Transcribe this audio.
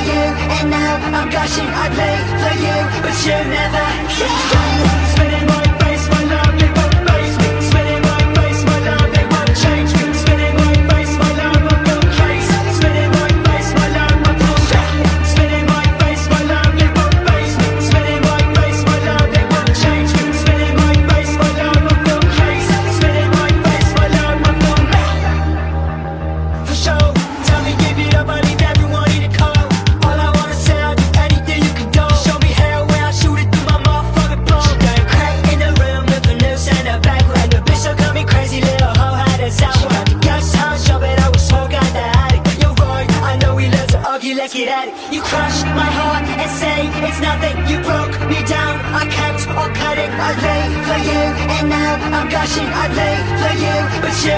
for you. And now I'm gushing, I'd lay for you. But you never you let it at it You crushed my heart and say it's nothing. You broke me down, I kept on cutting. I lay for you. And now I'm gushing. I lay for you, but you